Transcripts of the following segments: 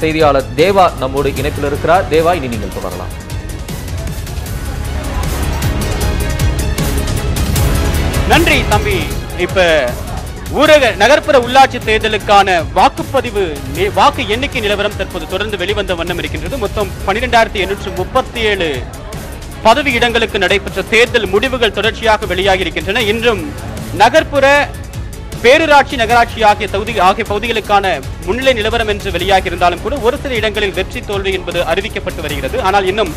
செய்தியாளர் தேவா நம்மோடு இணைப்பில் இருக்கிறார். தேவா இனி நீங்கள் தொடரலாம். நன்றி தம்பி. இப்ப ஊரக நகர்ப்புற உள்ளாட்சி தேர்தலுக்கான வாக்குப்பதிவு வாக்கு எண்ணிக்கை நிலவரம் தற்போது தொடர்ந்து வெளிவந்த வண்ணம் இருக்கின்றது. மொத்தம் பன்னிரெண்டாயிரத்தி எண்ணூற்று முப்பத்தி ஏழு பதவி இடங்களுக்கு நடைபெற்ற தேர்தல் முடிவுகள் தொடர்ச்சியாக வெளியாகி இருக்கின்றன இன்றும் நகர்ப்புற பேரூராட்சி நகராட்சி ஆகிய தொகுதி ஆகிய பகுதிகளுக்கான முன்னிலை நிலவரம் என்று வெளியாகி இருந்தாலும் கூட ஒரு சில இடங்களில் வெற்றி தோல்வி என்பது அறிவிக்கப்பட்டு வருகிறது. ஆனால் இன்னும்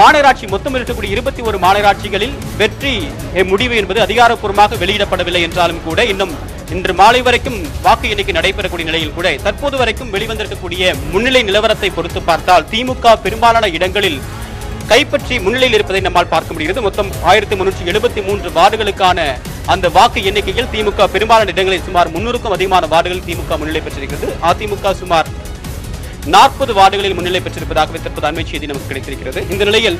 மாநகராட்சி மொத்தம் இருக்கக்கூடிய இருபத்தி ஒரு மாநகராட்சிகளில் வெற்றி முடிவு என்பது அதிகாரப்பூர்வமாக வெளியிடப்படவில்லை என்றாலும் கூட இன்னும் இன்று மாலை வரைக்கும் வாக்கு எண்ணிக்கை நடைபெறக்கூடிய நிலையில் கூட தற்போது வரைக்கும் வெளிவந்திருக்கக்கூடிய முன்னிலை நிலவரத்தை பொறுத்து பார்த்தால் திமுக பெரும்பாலான இடங்களில் கைப்பற்றி முன்னிலையில் இருப்பதை நம்மால் பார்க்க முடிகிறது. மொத்தம் ஆயிரத்தி முன்னூற்றி எழுபத்தி மூன்று வார்டுகளுக்கான அந்த வாக்கு எண்ணிக்கையில் திமுக பெரும்பாலான இடங்களில் சுமார் முன்னூறுக்கும் அதிகமான வார்டுகளில் திமுக முன்னிலை பெற்றிருக்கிறது. அதிமுக சுமார் நாற்பது வார்டுகளில் முன்னிலை பெற்றிருப்பதாகவே தற்போது அண்மை செய்தி நமக்கு கிடைத்திருக்கிறது. இந்த நிலையில்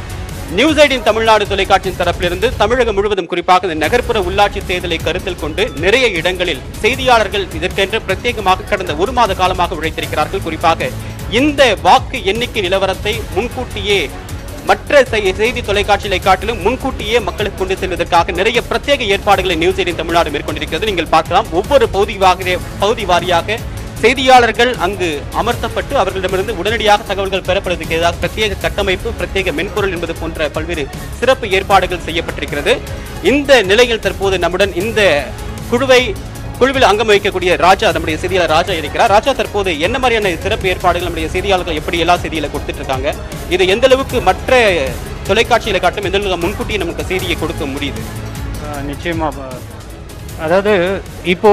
நியூஸ் ஐடின் தமிழ்நாடு தொலைக்காட்சியின் தரப்பிலிருந்து தமிழகம் முழுவதும் குறிப்பாக இந்த நகர்ப்புற உள்ளாட்சி தேர்தலை கருத்தில் கொண்டு நிறைய இடங்களில் செய்தியாளர்கள் இதற்கென்று பிரத்யேகமாக கடந்த ஒரு மாத காலமாக உழைத்திருக்கிறார்கள். குறிப்பாக இந்த வாக்கு எண்ணிக்கை நிலவரத்தை முன்கூட்டியே மற்ற செய்தி தொலைக்காட்சிகளை காட்டிலும் முன்கூட்டியே மக்களுக்கு கொண்டு செல்வதற்காக நிறைய பிரத்யேக ஏற்பாடுகளை நியூஸ் எயிட்டின் தமிழ்நாடு மேற்கொண்டிருக்கிறது. நீங்கள் பார்க்கலாம். ஒவ்வொரு பகுதி பகுதி வாரியாக செய்தியாளர்கள் அங்கு அமர்த்தப்பட்டு அவர்களிடமிருந்து உடனடியாக தகவல்கள் பெறப்படுவதற்கு எதிராக பிரத்யேக கட்டமைப்பு பிரத்யேக மென்பொருள் என்பது போன்ற பல்வேறு சிறப்பு ஏற்பாடுகள் செய்யப்பட்டிருக்கிறது. இந்த நிலையில் தற்போது நம்முடன் இந்த குழுவை குழுவில் அங்கம் வகிக்கக்கூடிய ராஜா நம்முடைய செய்தியாளர் ராஜா இருக்கிறார். ராஜா தற்போது என்ன மாதிரியான சிறப்பு ஏற்பாடுகள் நம்முடைய செய்தியாளர்கள் எப்படி எல்லா செய்திகளை கொடுத்துட்டு இருக்காங்க இது எந்த அளவுக்கு மற்ற தொலைக்காட்சியில காட்டும் எந்த அளவுக்கு முன்கூட்டியே நமக்கு செய்தியை கொடுக்க முடியுது? நிச்சயமா அதாவது இப்போ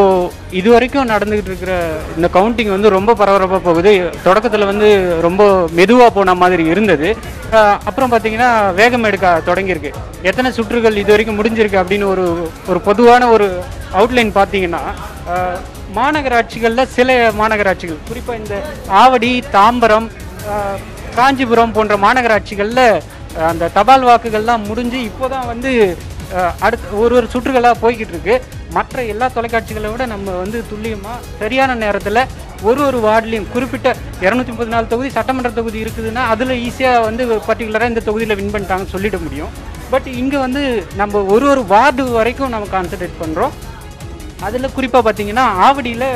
இது வரைக்கும் நடந்துகிட்டு இருக்கிற இந்த கவுண்டிங் வந்து ரொம்ப பரபரப்பாக போகுது. தொடக்கத்தில் வந்து ரொம்ப மெதுவாக போன மாதிரி இருந்தது. அப்புறம் பார்த்தீங்கன்னா வேகம் எடுக்க தொடங்கியிருக்கு. எத்தனை சுற்றுகள் இது வரைக்கும் முடிஞ்சிருக்கு அப்படின்னு ஒரு ஒரு பொதுவான ஒரு அவுட்லைன் பார்த்தீங்கன்னா மாநகராட்சிகளில் சில மாநகராட்சிகள் குறிப்பாக இந்த ஆவடி தாம்பரம் காஞ்சிபுரம் போன்ற மாநகராட்சிகளில் அந்த தபால் வாக்குகள்லாம் முடிஞ்சு இப்போ தான் வந்து அடுத்த ஒரு ஒரு சுற்றுகளாக போய்கிட்டு இருக்கு. மற்ற எல்லா தொலைக்காட்சிகளை விட நம்ம வந்து துல்லியமாக சரியான நேரத்தில் ஒரு ஒரு வார்டுலையும் குறிப்பிட்ட இரநூத்தி முப்பத்தி நாலு தொகுதி சட்டமன்ற தொகுதி இருக்குதுன்னா அதில் ஈஸியாக வந்து பர்டிகுலராக இந்த தொகுதியில் வின் பண்ணிட்டாங்கன்னு சொல்லிட முடியும். பட் இங்கே வந்து நம்ம ஒரு ஒரு வார்டு வரைக்கும் நம்ம கான்சன்ட்ரேட் பண்ணுறோம் அதில் குறிப்பாக பார்த்தீங்கன்னா ஆவடியில்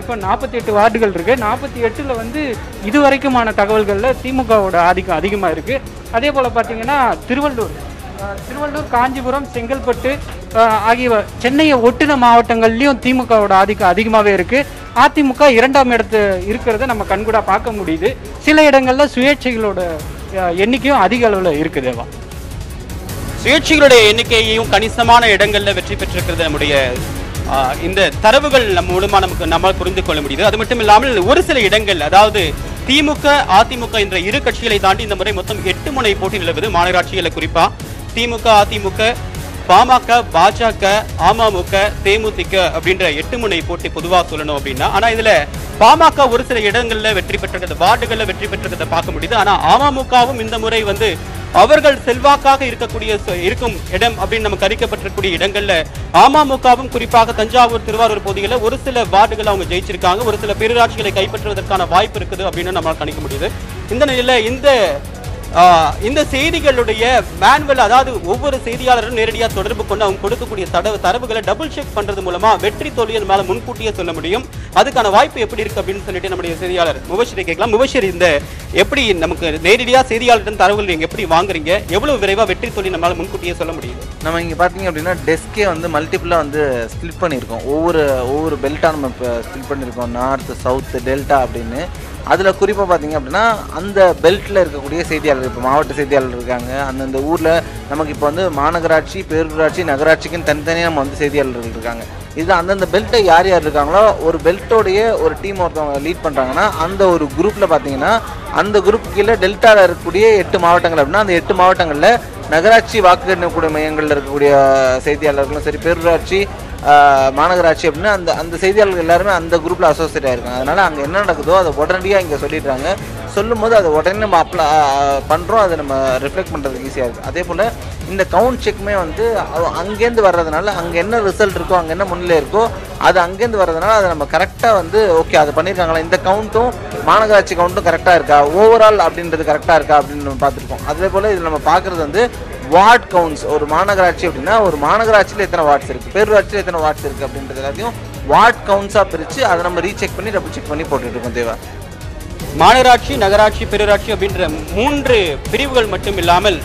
இப்போ நாற்பத்தி எட்டு வார்டுகள் இருக்குது நாற்பத்தி எட்டில் வந்து இது வரைக்குமான தகவல்களில் திமுகவோட ஆதிக்கம் அதிகமாக இருக்குது அதே போல் பார்த்தீங்கன்னா திருவள்ளூர் திருவள்ளூர் காஞ்சிபுரம் செங்கல்பட்டு ஆகிய சென்னையை ஒட்டின மாவட்டங்கள்லேயும் திமுகவோட ஆதிக்கம் அதிகமாகவே இருக்குது அதிமுக இரண்டாம் இடத்து இருக்கிறத நம்ம கண்கூடாக பார்க்க முடியுது. சில இடங்களில் சுயேட்சைகளோட எண்ணிக்கையும் அதிக அளவில் இருக்குதேவா சுயேட்சைகளுடைய எண்ணிக்கையையும் கணிசமான இடங்களில் வெற்றி பெற்றிருக்கிறது நம்முடைய இந்த தரவுகள் நம்ம மூலமா நமக்கு நம்மால் புரிந்து கொள்ள முடியுது. அது மட்டும் இல்லாமல் ஒரு சில இடங்கள் அதாவது திமுக அதிமுக என்ற இரு கட்சிகளை தாண்டி இந்த முறை மொத்தம் எட்டு முனை போட்டி நிலவுது. மாநகராட்சிகளை குறிப்பா திமுக அதிமுக பாமக பாஜக அமமுக தேமுதிக அப்படின்ற எட்டு முனை போட்டி பொதுவா சொல்லணும் அப்படின்னா ஆனா இதுல பாமக ஒரு சில இடங்கள்ல வெற்றி பெற்றிருக்கிறது வார்டுகள்ல வெற்றி பெற்றிருக்கிறத பார்க்க முடியுது. ஆனா அமமுகவும் இந்த முறை வந்து அவர்கள் செல்வாக்காக இருக்கக்கூடிய இருக்கும் இடம் அப்படின்னு நமக்கு அறிக்கப்பட்டிருக்கக்கூடிய இடங்கள்ல அமமுகவும் குறிப்பாக தஞ்சாவூர் திருவாரூர் பகுதிகளில் ஒரு சில வார்டுகள் அவங்க ஜெயிச்சிருக்காங்க. ஒரு சில பேரூராட்சிகளை கைப்பற்றுவதற்கான வாய்ப்பு இருக்குது அப்படின்னு நம்மளால் கணிக்க முடியுது. இந்த நிலையில இந்த இந்த செய்திகளுடைய மேனுவல் அதாவது ஒவ்வொரு செய்தியாளரும் நேரடியாக தொடர்பு கொண்டு அவங்க கொடுக்கக்கூடிய தடவு தரவுகளை டபுள் செக் பண்றது மூலமா வெற்றி தோல்வியின் மேல முன்கூட்டியே சொல்ல முடியும். அதுக்கான வாய்ப்பு எப்படி இருக்கு அப்படின்னு சொல்லிட்டு நம்முடைய செய்தியாளர் முபஷரி கேட்கலாம். முபஷரி இந்த எப்படி நமக்கு நேரடியாக செய்தியாளர்களின் தரவுகள் நீங்க எப்படி வாங்குறீங்க? எவ்வளவு விரைவா வெற்றி தோல்வி நம்மளால முன்கூட்டியே சொல்ல முடியும்? நம்ம இங்கே பார்த்தீங்க அப்படின்னா டெஸ்கே வந்து மல்டிபிளா வந்து ஸ்பிளிட் பண்ணியிருக்கோம். ஒவ்வொரு ஒவ்வொரு பெல்ட்டாக நம்ம இப்போ ஸ்பிளிட் பண்ணியிருக்கோம். நார்த் சவுத் டெல்டா அப்படின்னு. அதில் குறிப்பாக பார்த்தீங்க அப்படின்னா அந்த பெல்ட்டில் இருக்கக்கூடிய செய்தியாளர் இப்போ மாவட்ட செய்தியாளர் இருக்காங்க. அந்தந்த ஊரில் நமக்கு இப்போ வந்து மாநகராட்சி பேரூராட்சி நகராட்சிக்குன்னு தனித்தனியாக நம்ம வந்து செய்தியாளர்கள் இருக்காங்க. இது அந்தந்த பெல்ட்டை யார் யார் இருக்காங்களோ ஒரு பெல்ட்டோடைய ஒரு டீம் ஒருத்தவங்க லீட் பண்ணுறாங்கன்னா அந்த ஒரு குரூப்பில் பார்த்தீங்கன்னா அந்த குரூப் கீழே டெல்டாவில் இருக்கக்கூடிய எட்டு மாவட்டங்கள் அப்படின்னா அந்த எட்டு மாவட்டங்களில் நகராட்சி வாக்கு எண்ணக்கூடிய மையங்களில் இருக்கக்கூடிய செய்தியாளர்களும் சரி பேரூராட்சி மாநகராட்சி அப்படின்னு அந்த அந்த செய்தியாளர்கள் எல்லாருமே அந்த குரூப்பில் அசோசியேட் ஆயிருக்காங்க. அதனால் அங்கே என்ன நடக்குதோ அதை உடனடியாக இங்கே சொல்லிடுறாங்க. சொல்லும் போது அதை உடனே நம்ம அப்ளை பண்ணுறோம் அதை நம்ம ரிஃப்ளெக்ட் பண்ணுறதுக்கு ஈஸியாக இருக்குது அதே போல் இந்த கவுண்ட் செக்குமே வந்து அங்கேருந்து வர்றதுனால அங்கே என்ன ரிசல்ட் இருக்கோ அங்கே என்ன முன்னிலை இருக்கோ அது அங்கேருந்து வர்றதுனால அதை நம்ம கரெக்டாக வந்து ஓகே அது பண்ணியிருக்காங்களா? இந்த கவுண்ட்டும் மாநகராட்சி கவுண்ட்டும் கரெக்டாக இருக்கா? ஓவரால் அப்படின்றது கரெக்டாக இருக்கா அப்படின்னு நம்ம பார்த்துருக்கோம். அதே போல் இதில் நம்ம பார்க்குறது வந்து வார்ட் கவுண்ட்ஸ் ஒரு மாநகராட்சி அப்படின்னா ஒரு மாநகராட்சியில் எத்தனை வார்ட்ஸ் இருக்குது பேரூராட்சியில் எத்தனை வார்ட்ஸ் இருக்குது அப்படின்றது எல்லாத்தையும் வார்ட் கவுண்ட்ஸாக பிரித்து அதை நம்ம ரீசெக் பண்ணி டபுள் செக் பண்ணி போட்டுட்ருக்கோம் தேவா. மாநகராட்சி நகராட்சி பேரூராட்சி அப்படின்ற மூன்று பிரிவுகள் மட்டும் இல்லாமல்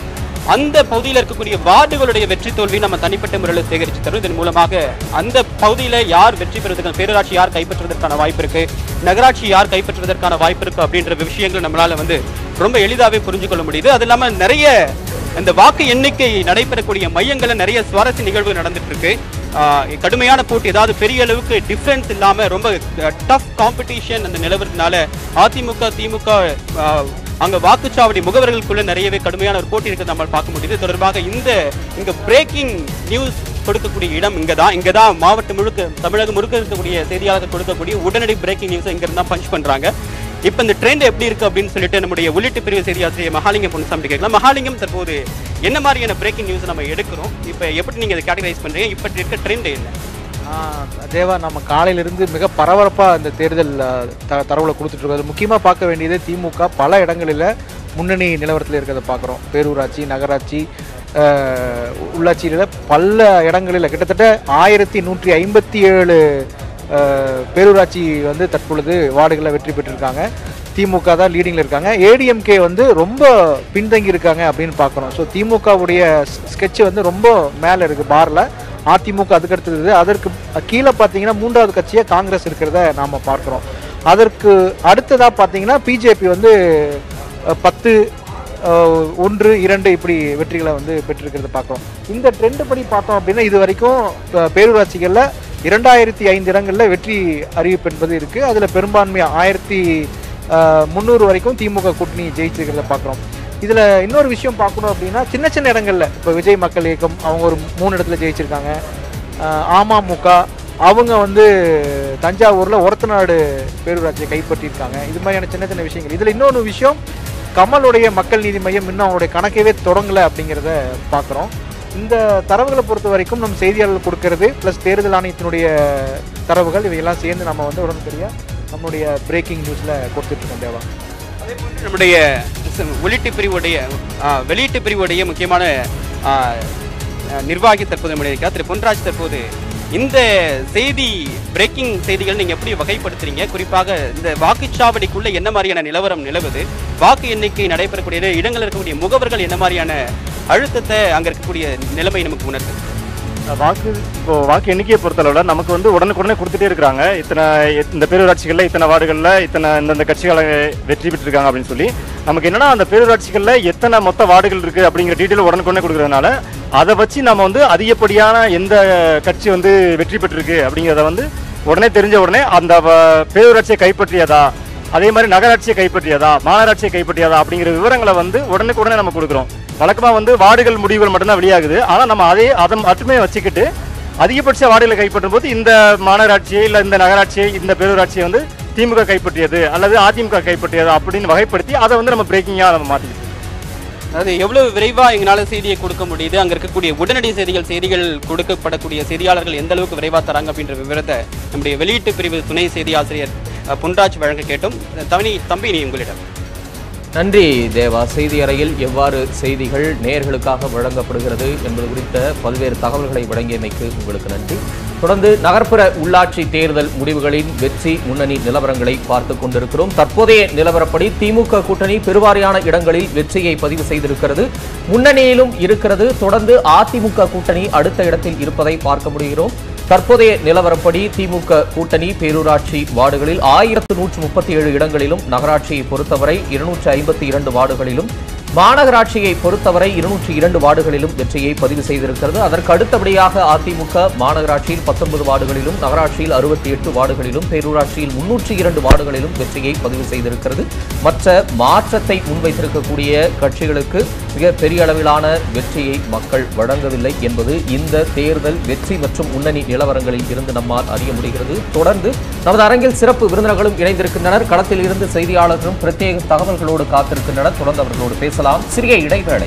அந்த பகுதியில் இருக்கக்கூடிய வார்டுகளுடைய வெற்றி தோல்வி நம்ம தனிப்பட்ட முறையில் சேகரித்து தரும் இதன் மூலமாக அந்த பகுதியில் யார் வெற்றி பெறுவதற்கு பேரூராட்சி யார் கைப்பற்றுவதற்கான வாய்ப்பு இருக்கு நகராட்சி யார் கைப்பற்றுவதற்கான வாய்ப்பு இருக்கு அப்படின்ற விஷயங்கள் நம்மளால வந்து ரொம்ப எளிதாகவே புரிஞ்சு கொள்ள முடியுது. அது இல்லாமல் நிறைய இந்த வாக்கு எண்ணிக்கை நடைபெறக்கூடிய மையங்களில் நிறைய சுவாரஸ்ய நிகழ்வு நடந்துட்டு இருக்கு. கடுமையான போட்டி ஏதாவது பெரிய அளவுக்கு டிஃப்ரென்ஸ் இல்லாமல் ரொம்ப டஃப் காம்படிஷன் அந்த நிலவரத்தினால அதிமுக திமுக அங்க வாக்குச்சாவடி முகவர்களுக்குள்ள நிறையவே கடுமையான ஒரு போட்டி இருக்கிறது நம்ம பார்க்க முடியுது. தொடர்பாக இந்த இங்க பிரேக்கிங் நியூஸ் கொடுக்கக்கூடிய இடம் இங்க தான் இங்க தான் மாவட்டம் முழுக்க தமிழகம் முழுக்க இருக்கக்கூடிய செய்தியாளர்கள் கொடுக்கக்கூடிய உடனடி பிரேக்கிங் நியூஸ் இங்க இருந்தா பஞ்ச் பண்றாங்க. இப்போ இந்த ட்ரெண்ட் எப்படி இருக்கு அப்படின்னு சொல்லிட்டு நம்முடைய உள்ளிட்டு பிரிவு செய்தி ஆசிரியர் மகாலிங்கம் பொன்சாமி கேட்கலாம். மகாலிங்கம் தற்போது என்ன மாதிரியான பிரேக்கிங் நியூஸ் நம்ம எடுக்கிறோம்? இப்போ எப்படி நீங்க அதை கேட்டகரைஸ் பண்றீங்க? இப்ப இருக்க ட்ரெண்ட் என்ன? தேவா நம்ம காலையிலிருந்து மிக பரபரப்பாக இந்த தேர்தல் த தரவுல கொடுத்துட்ருக்கோம் முக்கியமாக பார்க்க வேண்டியது திமுக பல இடங்களில் முன்னணி நிலவரத்தில் இருக்கிறத பார்க்குறோம். பேரூராட்சி நகராட்சி உள்ளாட்சியில் பல இடங்களில் கிட்டத்தட்ட ஆயிரத்தி நூற்றி ஐம்பத்தி ஏழு பேரூராட்சி வந்து தற்பொழுது வார்டுகளில் வெற்றி பெற்றிருக்காங்க. திமுக தான் லீடிங்கில் இருக்காங்க. ஏடிஎம்கே வந்து ரொம்ப பின்தங்கி இருக்காங்க அப்படின்னு பார்க்குறோம். ஸோ திமுகவுடைய ஸ்கெட்ச் வந்து ரொம்ப மேலே இருக்குது பாரில் அதிமுக அதுக்கு அடுத்தது அதற்கு கீழே பார்த்தீங்கன்னா மூன்றாவது கட்சியாக காங்கிரஸ் இருக்கிறத நாம் பார்க்குறோம். அதற்கு அடுத்ததாக பார்த்தீங்கன்னா பிஜேபி வந்து பத்து ஒன்று இரண்டு இப்படி வெற்றிகளை வந்து பெற்றிருக்கிறத பார்க்குறோம். இந்த ட்ரெண்டு படி பார்த்தோம் அப்படின்னா இது வரைக்கும் பேரூராட்சிகளில் இரண்டாயிரத்தி ஐந்து இடங்களில் வெற்றி அறிவிப்பு என்பது இருக்குது அதில் பெரும்பான்மையாக ஆயிரத்தி முந்நூறு வரைக்கும் திமுக கூட்டணி ஜெயிச்சிருக்கிறத பார்க்குறோம். இதில் இன்னொரு விஷயம் பார்க்கணும் அப்படின்னா சின்ன சின்ன இடங்களில் இப்போ விஜய் மக்கள் இயக்கம் அவங்க ஒரு மூணு இடத்துல ஜெயிச்சிருக்காங்க. அமமுக அவங்க வந்து தஞ்சாவூரில் ஒரத்தநாடு பேரூராட்சியை கைப்பற்றியிருக்காங்க. இது மாதிரியான சின்ன சின்ன விஷயங்கள். இதில் இன்னொரு விஷயம் கமலுடைய மக்கள் நீதி மையம் இன்னும் அவங்களுடைய கணக்கவே தொடங்கலை அப்படிங்கிறத பார்க்குறோம். இந்த தரவுகளை பொறுத்த வரைக்கும் நம்ம செய்தியாளர்கள் கொடுக்கறது ப்ளஸ் தேர்தல் ஆணையத்தினுடைய தரவுகள் இவையெல்லாம் சேர்ந்து நம்ம வந்து உடனடியாக நம்மளுடைய பிரேக்கிங் நியூஸில் கொடுத்துட்ருக்கோம் தேவா. அதே நம்முடைய உள்ளீட்டு பிரிவுடைய வெளியீட்டு பிரிவுடைய முக்கியமான நிர்வாகி தற்போது நம்முடைய திரு பொன்ராஜ் தற்போது இந்த செய்தி பிரேக்கிங் செய்திகள் நீங்கள் எப்படி வகைப்படுத்துறீங்க? குறிப்பாக இந்த வாக்குச்சாவடிக்குள்ளே என்ன மாதிரியான நிலவரம் நிலவுது? வாக்கு எண்ணிக்கை நடைபெறக்கூடிய இடங்களில் இருக்கக்கூடிய முகவர்கள் என்ன மாதிரியான அழுத்தத்தை அங்கே இருக்கக்கூடிய நிலைமை நமக்கு உணர்த்துது? வாக்கு இப்போ வாக்கு எண்ணிக்கையை பொறுத்தளவில் நமக்கு வந்து உடனுக்குடனே கொடுத்துட்டே இருக்கிறாங்க. இத்தனை இந்த பேரூராட்சிகளில் இத்தனை வார்டுகளில் இத்தனை இந்தந்த கட்சிகளை வெற்றி பெற்றிருக்காங்க அப்படின்னு சொல்லி. நமக்கு என்னன்னா அந்த பேரூராட்சிகளில் எத்தனை மொத்த வார்டுகள் இருக்குது அப்படிங்கிற டீட்டெயில் உடனுக்குடனே கொடுக்குறதுனால அதை வச்சு நம்ம வந்து அதிகப்படியான எந்த கட்சி வந்து வெற்றி பெற்றிருக்கு அப்படிங்கிறத வந்து உடனே தெரிஞ்ச உடனே அந்த வ- பேரூராட்சியை கைப்பற்றியதா? அதே மாதிரி நகராட்சியை கைப்பற்றியதா? மாநகராட்சியை கைப்பற்றியதா அப்படிங்கிற விவரங்களை வந்து உடனுக்குடனே நம்ம கொடுக்குறோம். வழக்கமாக வந்து வார்டுகள் முடிவுகள் மட்டும்தான் வெளியாகுது. ஆனால் நம்ம அதே அதை மட்டுமே வச்சுக்கிட்டு அதிகபட்ச வார்டுகளை கைப்பற்றும் போது இந்த மாநகராட்சியை இல்லை இந்த நகராட்சியை இந்த பேரூராட்சியை வந்து திமுக கைப்பற்றியது அல்லது அதிமுக கைப்பற்றியது அப்படின்னு வகைப்படுத்தி அதை வந்து நம்ம பிரேக்கிங்காக நம்ம மாற்றிக்கிட்டு அதாவது எவ்வளவு விரைவாக எங்களால் செய்தியை கொடுக்க முடியுது? அங்கே இருக்கக்கூடிய உடனடி செய்திகள் செய்திகள் கொடுக்கப்படக்கூடிய செய்தியாளர்கள் எந்த அளவுக்கு விரைவாக தராங்க அப்படின்ற விவரத்தை நம்முடைய வெளியீட்டு பிரிவு துணை செய்தி ஆசிரியர் புண்டாஜ் பொன்ராஜ் வழங்க கேட்டோம். தவணி தம்பி நீ உங்களிடம். நன்றி. தேவா செய்தி அறையில் எவ்வாறு செய்திகள் நேயர்களுக்காக வழங்கப்படுகிறது என்பது குறித்த பல்வேறு தகவல்களை வழங்கியமைக்கு உங்களுக்கு நன்றி. தொடர்ந்து நகர்ப்புற உள்ளாட்சி தேர்தல் முடிவுகளின் வெற்றி முன்னணி நிலவரங்களை பார்த்துக் கொண்டிருக்கிறோம். தற்போதைய நிலவரப்படி திமுக கூட்டணி பெருவாரியான இடங்களில் வெற்றியை பதிவு செய்திருக்கிறது. முன்னணியிலும் இருக்கிறது. தொடர்ந்து அதிமுக கூட்டணி அடுத்த இடத்தில் இருப்பதை பார்க்க முடிகிறோம். தற்போதைய நிலவரப்படி திமுக கூட்டணி பேரூராட்சி வார்டுகளில் ஆயிரத்து நூற்று முப்பத்தி ஏழு இடங்களிலும் நகராட்சியை பொறுத்தவரை இருநூற்று ஐம்பத்தி இரண்டு வார்டுகளிலும் மாநகராட்சியை பொறுத்தவரை இருநூற்றி இரண்டு வார்டுகளிலும் வெற்றியை பதிவு செய்திருக்கிறது. அதற்கு அடுத்தபடியாக அதிமுக மாநகராட்சியில் பத்தொன்பது வார்டுகளிலும் நகராட்சியில் அறுபத்தி எட்டு வார்டுகளிலும் பேரூராட்சியில் முன்னூற்றி இரண்டு வார்டுகளிலும் வெற்றியை பதிவு செய்திருக்கிறது. மற்ற மாற்றத்தை முன்வைத்திருக்கக்கூடிய கட்சிகளுக்கு மிக பெரிய அளவிலான வெற்றியை மக்கள் வழங்கவில்லை என்பது இந்த தேர்தல் வெற்றி மற்றும் முன்னணி நிலவரங்களில் இருந்து நம்மால் அறிய முடிகிறது. தொடர்ந்து நமது அரங்கில் சிறப்பு விருந்தினர்களும் இணைந்திருக்கின்றனர். களத்தில் இருந்து செய்தியாளர்களும் பிரத்யேக தகவல்களோடு காத்திருக்கின்றனர். தொடர்ந்து அவர்களோடு பேசலாம். சிறிய இடைவேளை.